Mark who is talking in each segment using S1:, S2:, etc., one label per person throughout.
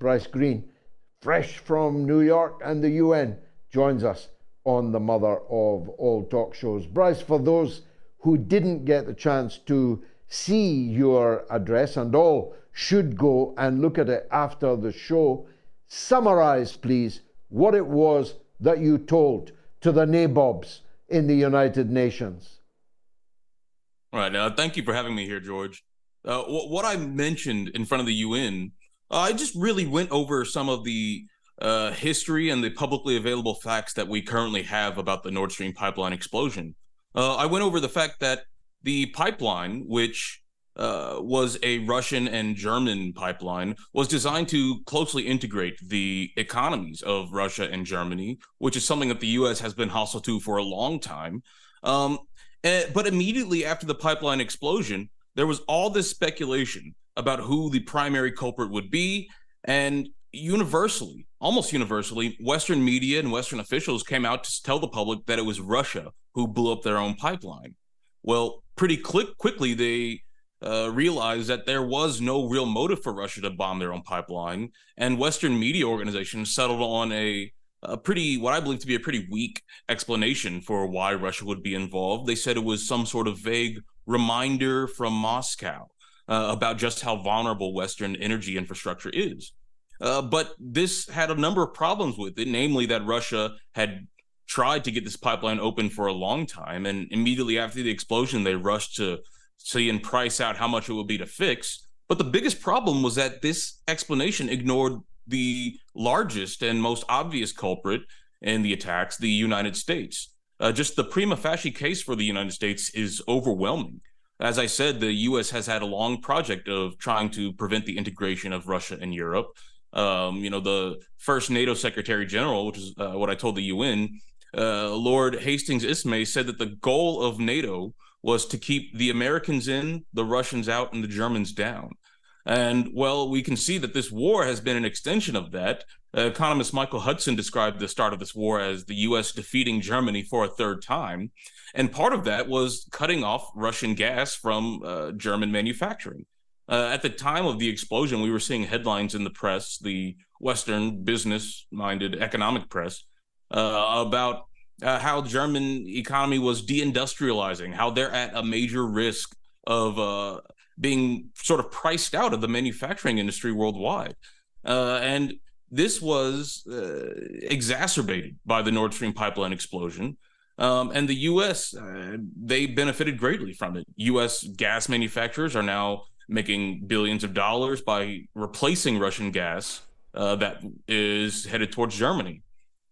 S1: Bryce Greene, fresh from New York and the UN, joins us on the mother of all talk shows. Bryce, for those who didn't get the chance to see your address and all should go and look at it after the show, summarize, please, what it was that you told to the nabobs in the United Nations.
S2: All right. Uh, thank you for having me here, George. Uh, what I mentioned in front of the UN, uh, I just really went over some of the uh, history and the publicly available facts that we currently have about the Nord Stream pipeline explosion. Uh, I went over the fact that the pipeline, which uh, was a Russian and German pipeline, was designed to closely integrate the economies of Russia and Germany, which is something that the U.S. has been hostile to for a long time. Um, and, eh, but immediately after the pipeline explosion, there was all this speculation about who the primary culprit would be. And universally, almost universally, Western media and Western officials came out to tell the public that it was Russia who blew up their own pipeline. Well, pretty quick, quickly, they uh, realized that there was no real motive for Russia to bomb their own pipeline. And Western media organizations settled on a, a pretty, what I believe to be a pretty weak explanation for why Russia would be involved. They said it was some sort of vague reminder from Moscow uh, about just how vulnerable Western energy infrastructure is. Uh, but this had a number of problems with it, namely that Russia had tried to get this pipeline open for a long time. And immediately after the explosion, they rushed to see and price out how much it would be to fix. But the biggest problem was that this explanation ignored the largest and most obvious culprit in the attacks, the United States. Uh, just the prima facie case for the United States is overwhelming. As I said, the U.S. has had a long project of trying to prevent the integration of Russia and Europe. Um, you know, the first NATO Secretary General, which is uh, what I told the UN, uh, Lord Hastings Ismay, said that the goal of NATO was to keep the Americans in, the Russians out, and the Germans down. And well, we can see that this war has been an extension of that. Economist Michael Hudson described the start of this war as the U.S. defeating Germany for a third time. And part of that was cutting off Russian gas from uh, German manufacturing. Uh, at the time of the explosion, we were seeing headlines in the press, the Western business minded economic press, uh, about uh, how German economy was deindustrializing, how they're at a major risk of uh, being sort of priced out of the manufacturing industry worldwide. Uh, and this was uh, exacerbated by the Nord Stream pipeline explosion. Um, and the U.S. Uh, they benefited greatly from it. U.S. gas manufacturers are now making billions of dollars by replacing Russian gas uh, that is headed towards Germany.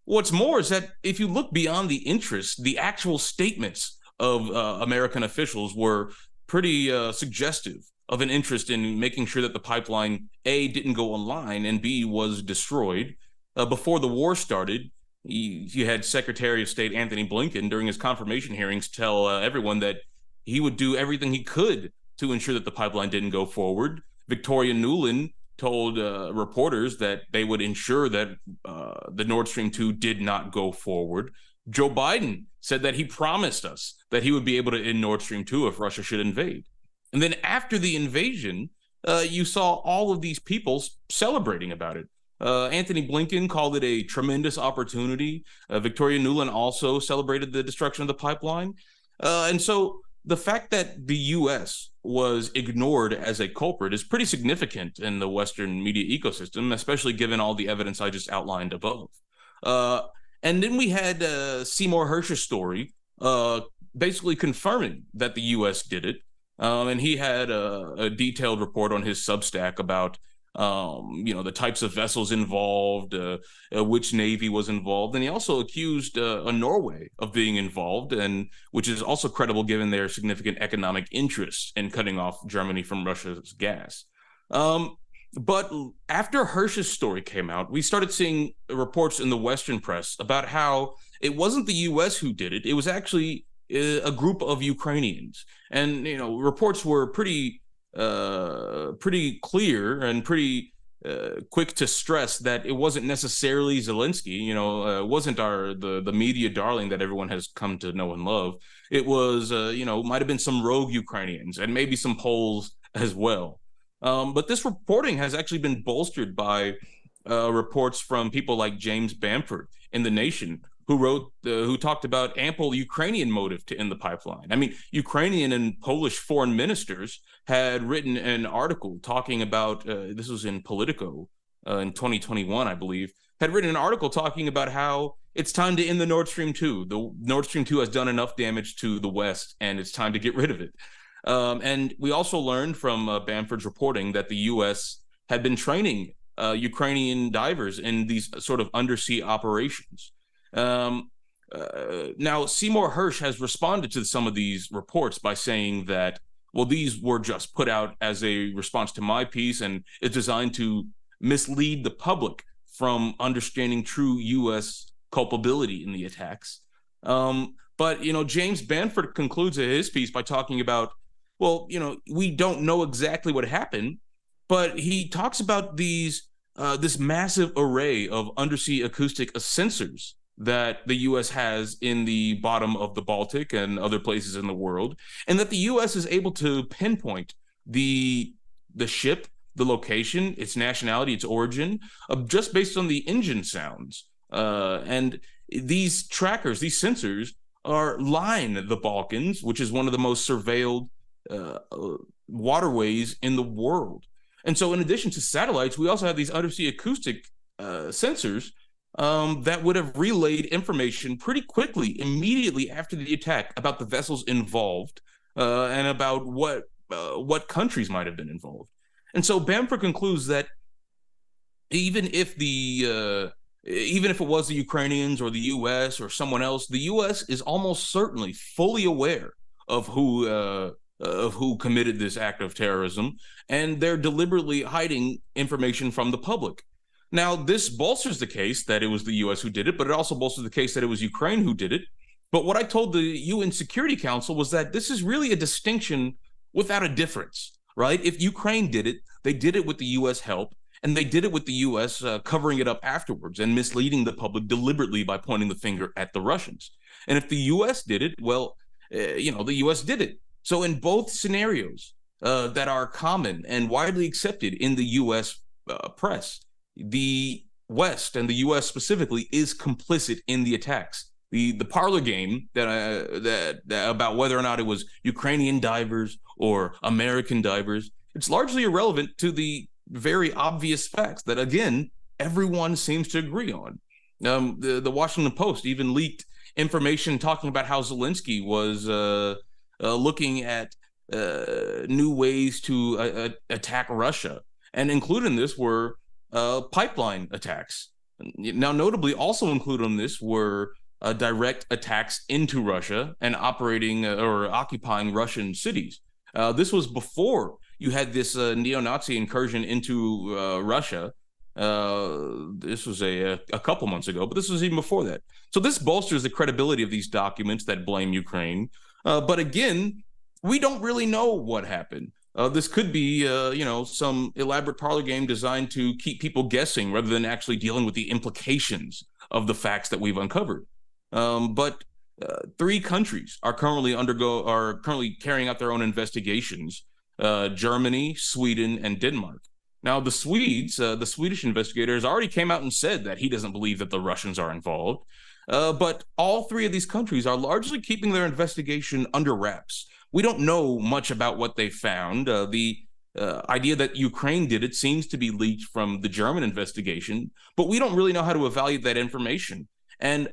S2: What's more is that if you look beyond the interest, the actual statements of uh, American officials were pretty uh, suggestive of an interest in making sure that the pipeline A didn't go online and B was destroyed. Uh, before the war started, you had Secretary of State Antony Blinken during his confirmation hearings tell uh, everyone that he would do everything he could to ensure that the pipeline didn't go forward. Victoria Nuland told uh, reporters that they would ensure that uh, the Nord Stream 2 did not go forward. Joe Biden said that he promised us that he would be able to end Nord Stream 2 if Russia should invade. And then after the invasion, uh, you saw all of these people celebrating about it. Uh, Antony Blinken called it a tremendous opportunity. Uh, Victoria Nuland also celebrated the destruction of the pipeline. Uh, and so the fact that the U.S. was ignored as a culprit is pretty significant in the Western media ecosystem, especially given all the evidence I just outlined above. Uh, and then we had uh, Seymour Hersh's story, basically confirming that the U.S. did it. Um, and he had a, a, detailed report on his Substack about um, you know, the types of vessels involved, uh, uh, which navy was involved, and he also accused uh, Norway of being involved, and which is also credible given their significant economic interests in cutting off Germany from Russia's gas. Um, but after Hersh's story came out, we started seeing reports in the Western press about how it wasn't the U.S. who did it; it was actually a group of Ukrainians, and you know, reports were pretty uh, pretty clear and pretty uh, quick to stress that it wasn't necessarily Zelensky. You know, uh, wasn't our the the media darling that everyone has come to know and love. It was, uh, you know, might have been some rogue Ukrainians and maybe some Poles as well. Um, but this reporting has actually been bolstered by uh, reports from people like James Bamford in The Nation, who wrote, who talked about ample Ukrainian motive to end the pipeline. I mean, Ukrainian and Polish foreign ministers had written an article talking about, uh, this was in Politico uh, in 2021, I believe, had written an article talking about how it's time to end the Nord Stream 2. The Nord Stream 2 has done enough damage to the West, and it's time to get rid of it. Um, and we also learned from uh, Bamford's reporting that the U.S. had been training uh, Ukrainian divers in these sort of undersea operations. Um, uh, now, Seymour Hersh has responded to some of these reports by saying that, well, these were just put out as a response to my piece and is designed to mislead the public from understanding true U.S. culpability in the attacks. Um, but you know, James Bamford concludes his piece by talking about, well, you know, we don't know exactly what happened, but he talks about these uh, this massive array of undersea acoustic sensors that the U.S. has in the bottom of the Baltic and other places in the world, and that the U.S. is able to pinpoint the the ship the location, its nationality, its origin, uh, just based on the engine sounds. Uh, and these trackers, these sensors, are line the Balkans, which is one of the most surveilled uh, uh, waterways in the world. And so, in addition to satellites, we also have these undersea acoustic uh, sensors um, that would have relayed information pretty quickly, immediately after the attack, about the vessels involved uh, and about what what countries might have been involved. And so Bamford concludes that even if the uh, even if it was the Ukrainians or the U.S. or someone else, the U.S. is almost certainly fully aware of who uh, of who committed this act of terrorism, and they're deliberately hiding information from the public. Now, this bolsters the case that it was the U.S. who did it, but it also bolsters the case that it was Ukraine who did it. But what I told the UN Security Council was that this is really a distinction without a difference right? If Ukraine did it, they did it with the U.S. help, and they did it with the U.S. Uh, covering it up afterwards and misleading the public deliberately by pointing the finger at the Russians. And if the U.S. did it, well, uh, you know, the U.S. did it. So in both scenarios uh, that are common and widely accepted in the U.S. Uh, press, the West and the U.S. specifically is complicit in the attacks. The the parlor game that, I, that that about whether or not it was Ukrainian divers or American divers. It's largely irrelevant to the very obvious facts that, again, everyone seems to agree on. Um, the, the Washington Post even leaked information talking about how Zelensky was uh, uh, looking at uh, new ways to uh, uh, attack Russia. And included in this were uh, pipeline attacks. Now, notably, also included in this were direct attacks into Russia and operating or occupying Russian cities. Uh, this was before you had this uh, neo-Nazi incursion into uh, Russia. Uh, this was a, a couple months ago, but this was even before that. So this bolsters the credibility of these documents that blame Ukraine. Uh, but again, we don't really know what happened. Uh, this could be, you know, some elaborate parlor game designed to keep people guessing rather than actually dealing with the implications of the facts that we've uncovered. Um, but uh, three countries are currently undergo are currently carrying out their own investigations: uh, Germany, Sweden, and Denmark. Now, the Swedes, uh, the Swedish investigators, already came out and said that he doesn't believe that the Russians are involved. Uh, but all three of these countries are largely keeping their investigation under wraps. We don't know much about what they found. Uh, the uh, idea that Ukraine did it seems to be leaked from the German investigation, but we don't really know how to evaluate that information. And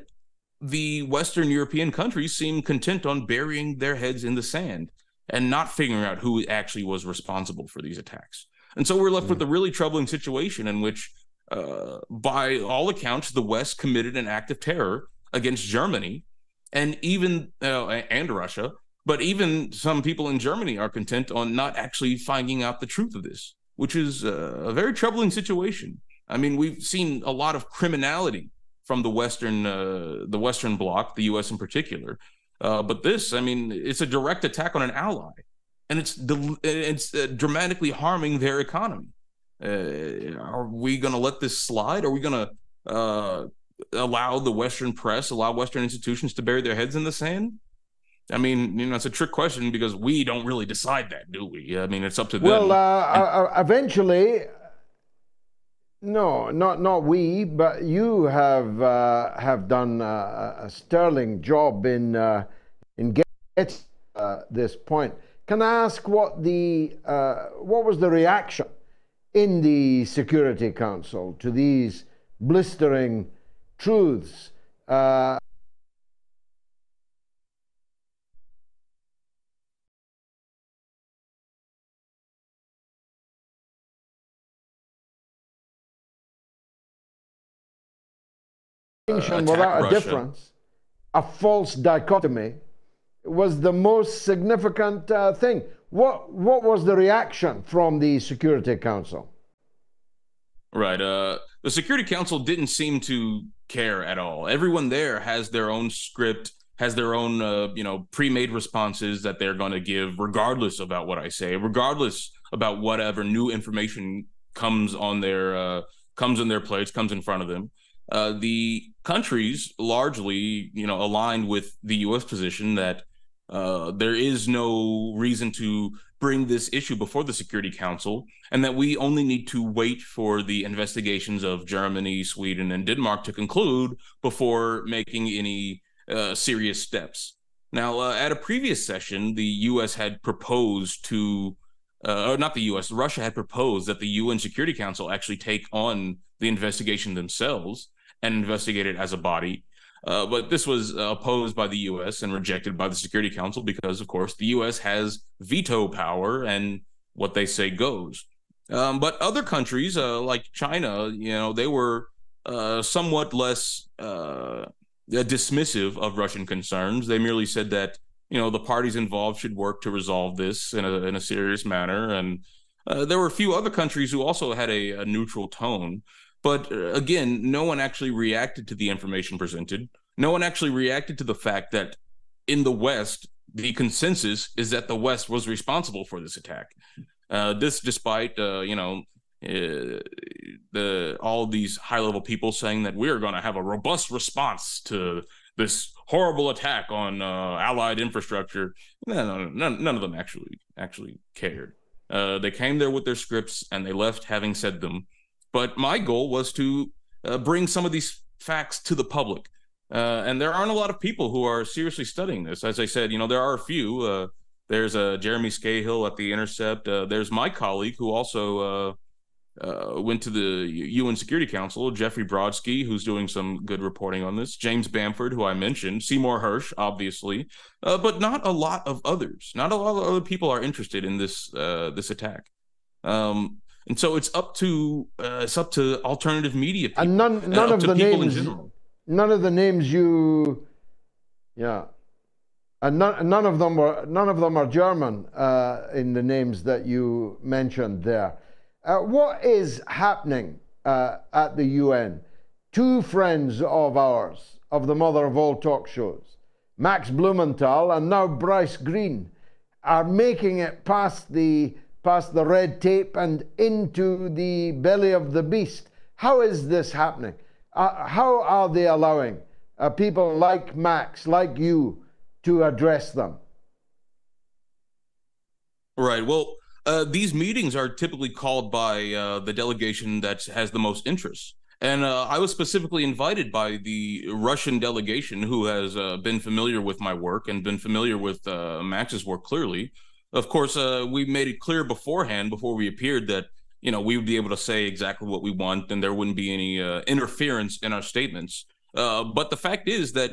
S2: the Western European countries seem content on burying their heads in the sand and not figuring out who actually was responsible for these attacks. And so we're left mm. with a really troubling situation in which, uh, by all accounts, the West committed an act of terror against Germany and even uh, and Russia. But even some people in Germany are content on not actually finding out the truth of this, which is uh, a very troubling situation. I mean, we've seen a lot of criminality from the Western uh, the Western bloc, the U.S. in particular. Uh, but this, I mean, it's a direct attack on an ally, and it's del- it's uh, dramatically harming their economy. Uh, are we going to let this slide? Are we going to uh, allow the Western press, allow Western institutions to bury their heads in the sand? I mean, you know, it's a trick question because we don't really decide that, do we? I mean, it's up to them.
S1: Well, uh, eventually, No, not not we, but you have uh, have done a, a, sterling job in uh, in getting uh, this point. Can I ask what the uh, what was the reaction in the Security Council to these blistering truths? Uh, without a difference, a false dichotomy, was the most significant uh, thing. What what was the reaction from the Security Council?
S2: Right. Uh, the Security Council didn't seem to care at all. Everyone there has their own script, has their own uh, you know pre-made responses that they're going to give, regardless about what I say, regardless about whatever new information comes on their uh, comes in their plates, comes in front of them. Uh, the countries largely, you know, aligned with the U.S. position that uh, there is no reason to bring this issue before the Security Council, and that we only need to wait for the investigations of Germany, Sweden, and Denmark to conclude before making any uh, serious steps. Now, uh, at a previous session, the U.S. had proposed to, uh, or not the U.S., Russia had proposed that the UN Security Council actually take on the investigation themselves and investigate it as a body. Uh, but this was uh, opposed by the U.S. and rejected by the Security Council because, of course, the U.S. has veto power and what they say goes. Um, but other countries uh, like China, you know, they were uh, somewhat less uh, dismissive of Russian concerns. They merely said that you know the parties involved should work to resolve this in a in a serious manner. And uh, there were a few other countries who also had a, a neutral tone. But uh, again, no one actually reacted to the information presented. No one actually reacted to the fact that in the West, the consensus is that the West was responsible for this attack. Uh, this, despite uh, you know uh, the all these high level people saying that we're going to have a robust response to this horrible attack on uh, Allied infrastructure. No, no, none, none of them actually actually cared. Uh, they came there with their scripts and they left having said them. But my goal was to uh, bring some of these facts to the public. Uh, and there aren't a lot of people who are seriously studying this. As I said, you know, there are a few. Uh, there's uh, Jeremy Scahill at the Intercept. Uh, there's my colleague who also uh, uh, went to the UN Security Council, Jeffrey Brodsky, who's doing some good reporting on this. James Bamford, who I mentioned, Seymour Hersh, obviously, but not a lot of others. Not a lot of other people are interested in this this attack. Um, and so it's up to uh, it's up to alternative media people,
S1: and none none of the names none of the names you yeah and none, none of them were none of them are German uh, in the names that you mentioned there. Uh, what is happening uh, at the UN? Two friends of ours, of the mother of all talk shows, Max Blumenthal and now Bryce Greene, are making it past the past the red tape and into the belly of the beast. How is this happening? Uh, how are they allowing uh, people like Max, like you, to address them?
S2: Right. Well, uh, these meetings are typically called by uh, the delegation that has the most interest. And uh, I was specifically invited by the Russian delegation who has uh, been familiar with my work and been familiar with Max's work clearly of course, uh, we made it clear beforehand, before we appeared, that you know we would be able to say exactly what we want, and there wouldn't be any uh, interference in our statements. Uh, but the fact is that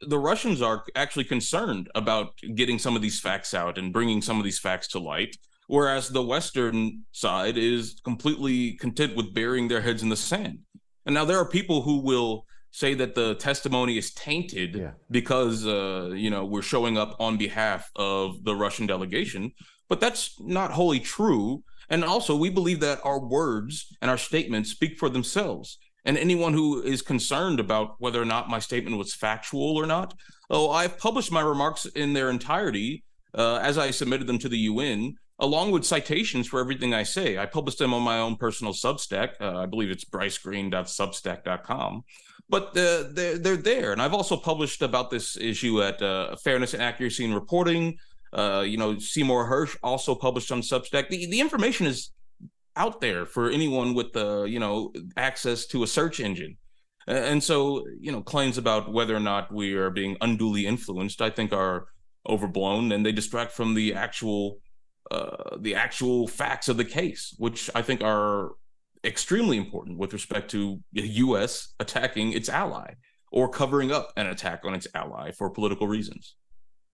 S2: the Russians are actually concerned about getting some of these facts out and bringing some of these facts to light, whereas the Western side is completely content with burying their heads in the sand. And now there are people who will say that the testimony is tainted yeah. because uh, you know we're showing up on behalf of the Russian delegation, but that's not wholly true. And also, we believe that our words and our statements speak for themselves. And anyone who is concerned about whether or not my statement was factual or not, oh, I've published my remarks in their entirety uh, as I submitted them to the UN, along with citations for everything I say. I published them on my own personal Substack. Uh, I believe it's brycegreen.substack.com but uh, they're, they're there. And I've also published about this issue at uh, Fairness and Accuracy in Reporting. Uh, you know, Seymour Hersh also published on Substack. The, the information is out there for anyone with the you know access to a search engine. And so, you know, claims about whether or not we are being unduly influenced, I think, are overblown, and they distract from the actual uh, the actual facts of the case, which I think are extremely important with respect to the U.S. attacking its ally or covering up an attack on its ally for political reasons.